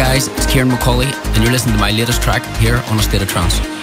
guys, it's Kieran McCauley, and you're listening to my latest track here on A State of Trance.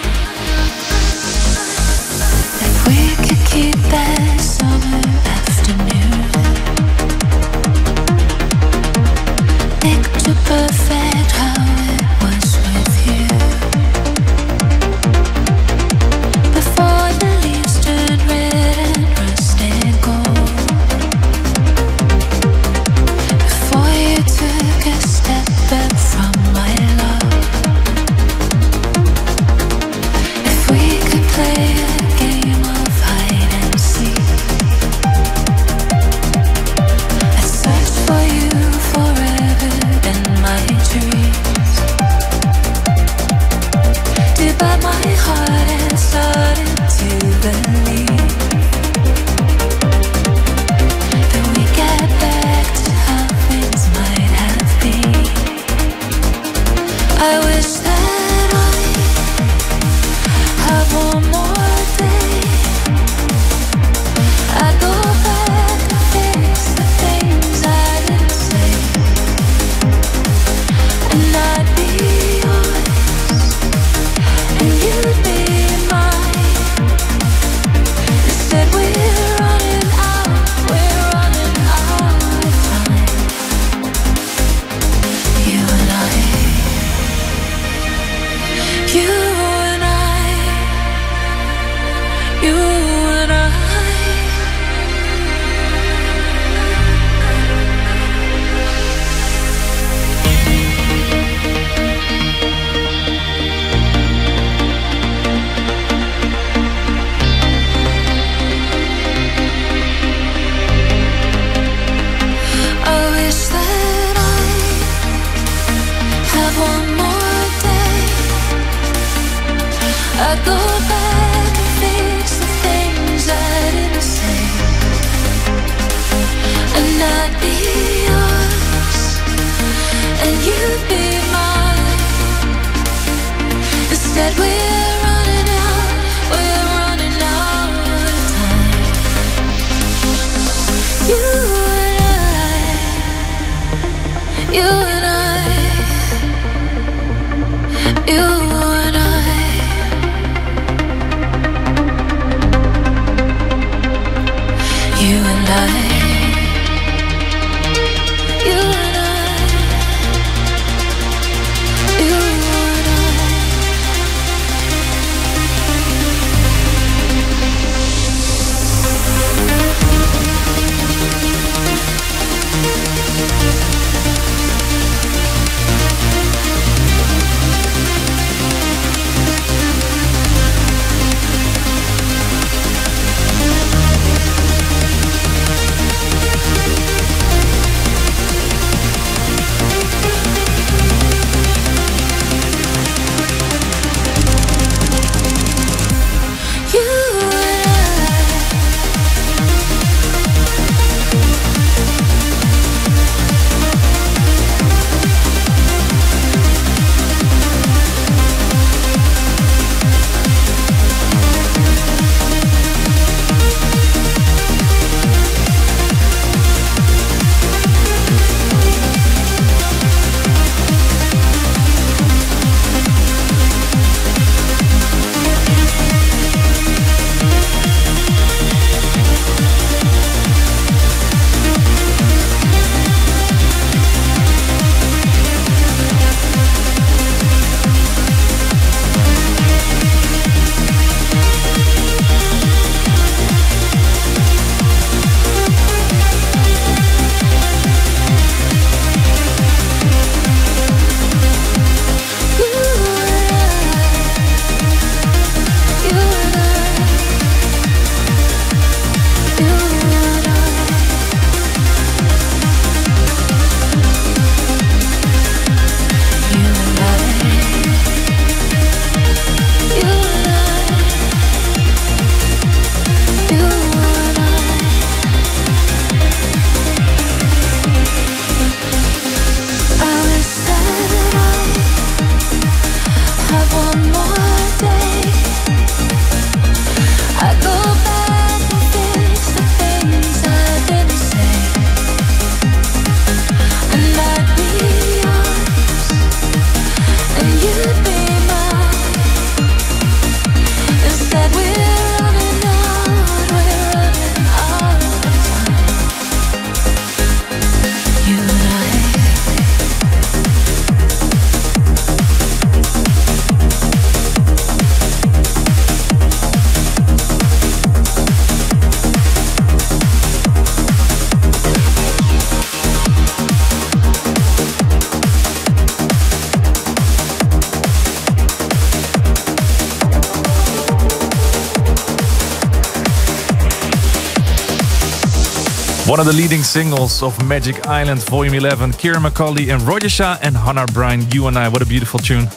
One of the leading singles of Magic Island Volume 11, Kieran McCauley and Roger Shah and Hannah Bryan, You and I. What a beautiful tune.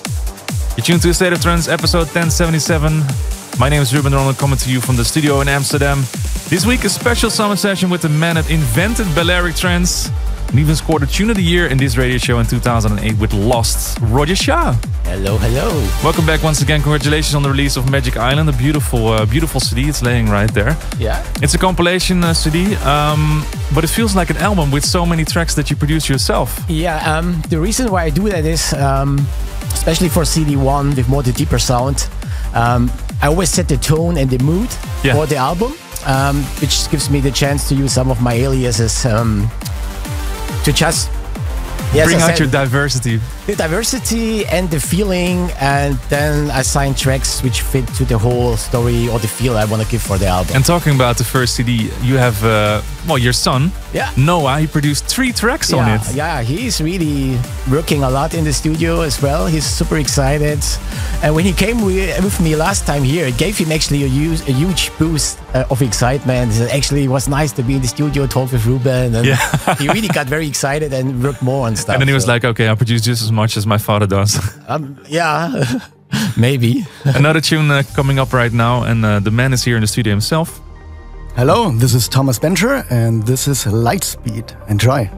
You're tuned to State of Trance, episode 1077. My name is Ruben de Ronde, coming to you from the studio in Amsterdam. This week, a special summer session with the man that invented Balearic Trance and even scored a Tune of the Year in this radio show in 2008 with Lost, Roger Shah. Hello, hello. Welcome back once again. Congratulations on the release of Magic Island, a beautiful, uh, beautiful CD. It's laying right there. Yeah. It's a compilation uh, CD, um, but it feels like an album with so many tracks that you produce yourself. Yeah. Um, the reason why I do that is, um, especially for CD one with more the deeper sound, um, I always set the tone and the mood Yeah. for the album, um, which gives me the chance to use some of my aliases um, to just yes, Bring out your diversity. The diversity and the feeling, and then assign tracks which fit to the whole story or the feel I want to give for the album. And talking about the first CD, you have, uh, well, your son, yeah. Noah, he produced three tracks on yeah, it. Yeah, he's really working a lot in the studio as well. He's super excited. And when he came with me last time here, it gave him actually a huge, a huge boost uh, of excitement. Actually, it actually was nice to be in the studio, talk with Ruben. And Yeah. he really got very excited and worked more on stuff. And then he was so, like, okay, I'll produce just as much as my father does. um, yeah, maybe. Another tune uh, coming up right now, and uh, the man is here in the studio himself. Hello, this is Thomas Bencher, and this is Lightspeed. Enjoy.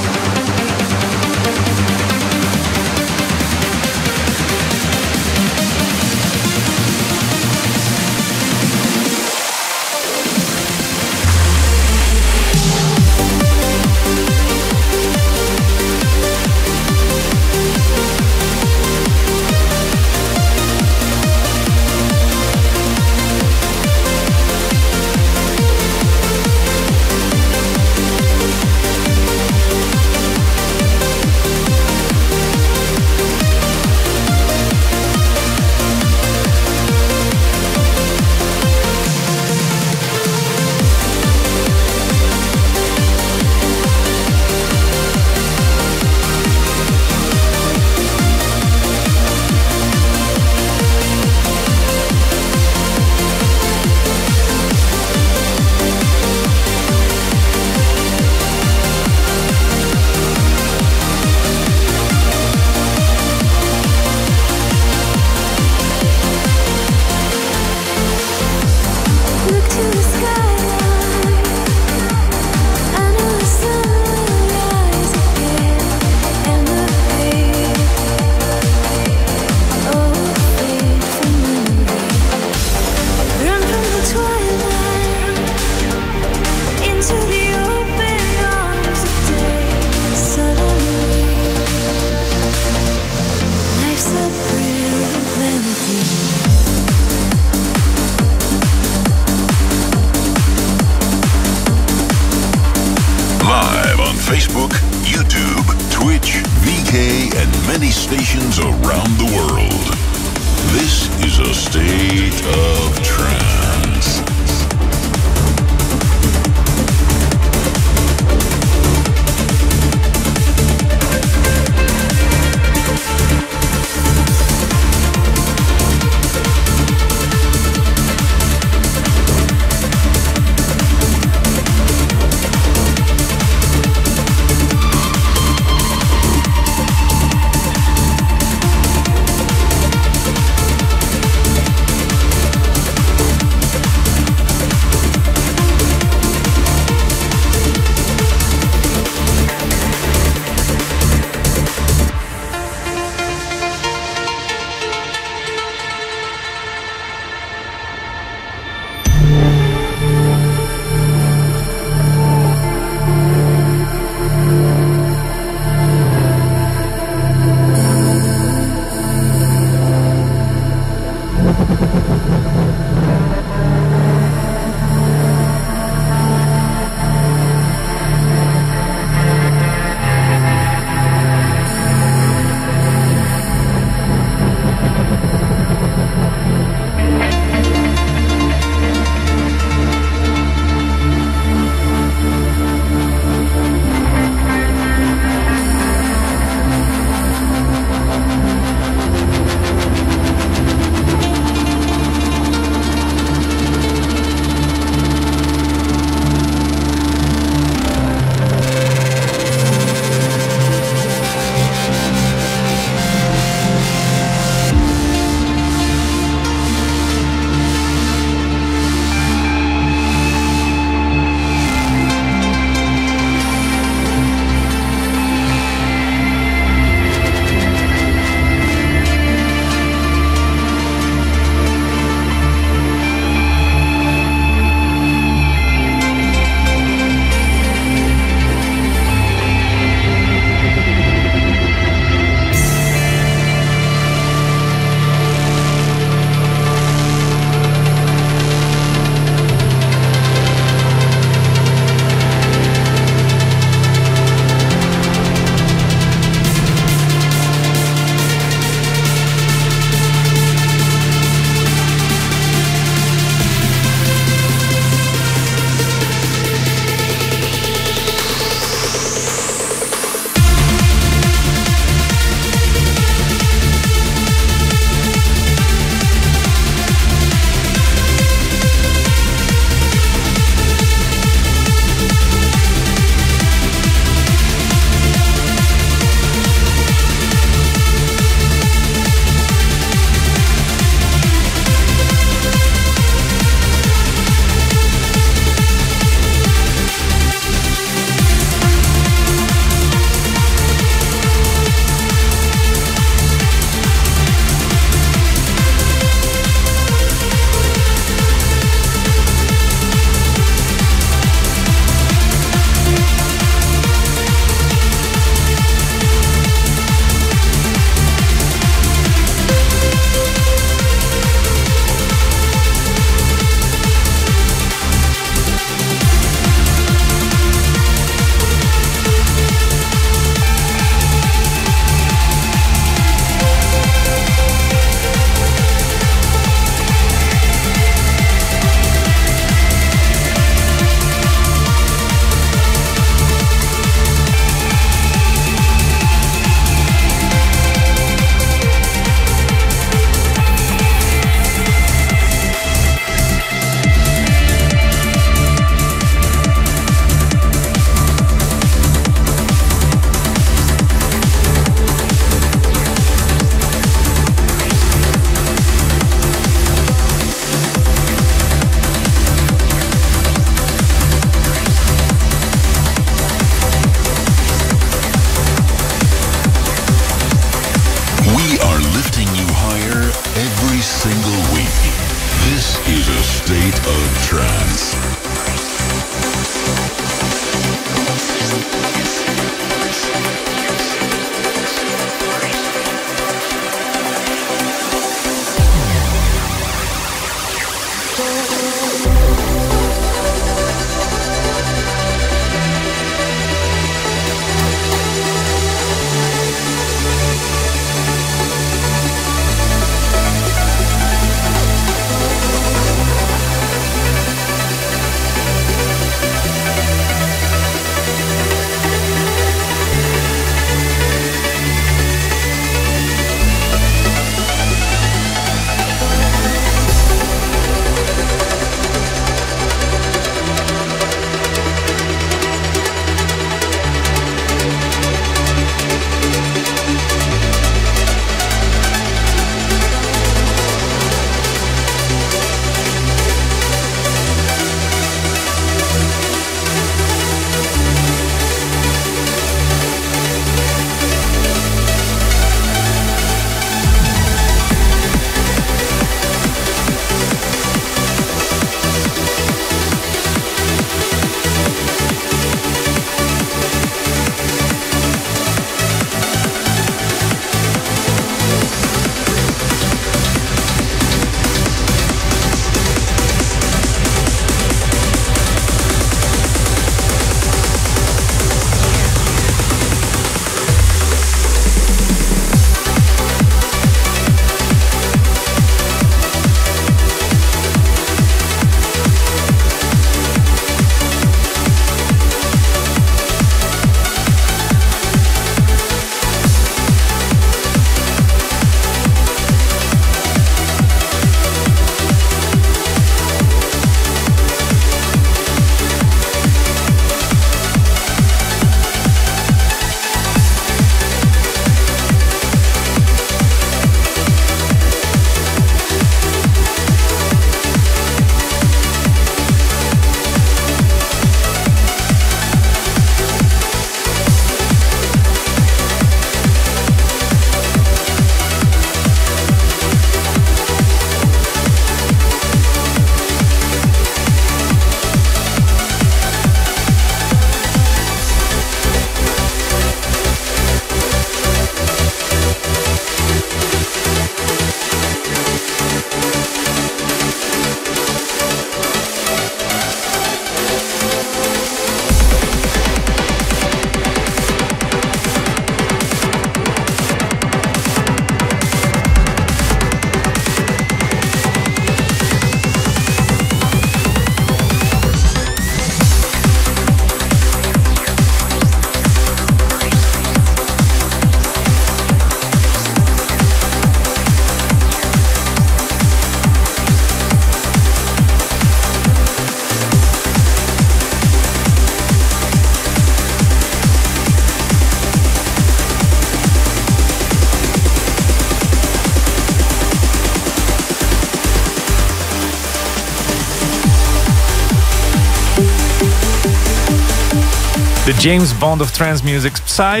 James Bond of trance music, Psy.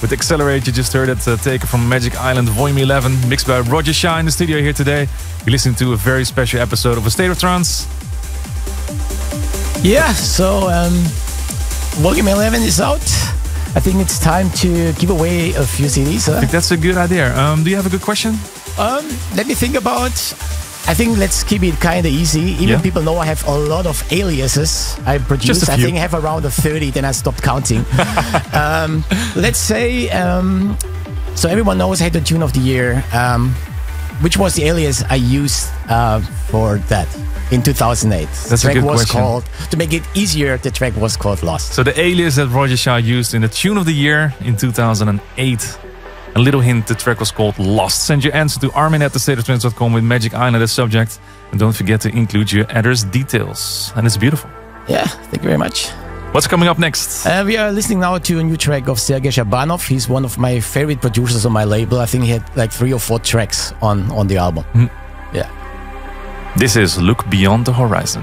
With Accelerate, you just heard it uh, taken from Magic Island Volume 11, mixed by Roger Shah in the studio here today. You're listening to a very special episode of A State of Trance. Yeah, so um, Volume 11 is out. I think it's time to give away a few CDs. Huh? I think that's a good idea. Um, do you have a good question? Um, let me think about. I think let's keep it kind of easy. Even Yeah. people know I have a lot of aliases I produce. I think I have around a 30, then I stopped counting. um, let's say, um, so everyone knows I had the tune of the year. Um, which was the alias I used uh, for that in 2008? That's the track was question. called, to make it easier, the track was called Lost. So the alias that Roger Shah used in the tune of the year in 2008. A little hint, the track was called Lost. Send your answer to armin at thestateoftrance.com with Magic Island as subject. And don't forget to include your address details. And it's beautiful. Yeah, thank you very much. What's coming up next? Uh, we are listening now to a new track of Sergei Shabanov. He's one of my favorite producers on my label. I think he had like three or four tracks on, on the album. Yeah. This is Look Beyond the Horizon.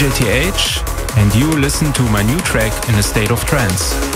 Hi, this is DJ TH, and you listen to my new track in a state of trance.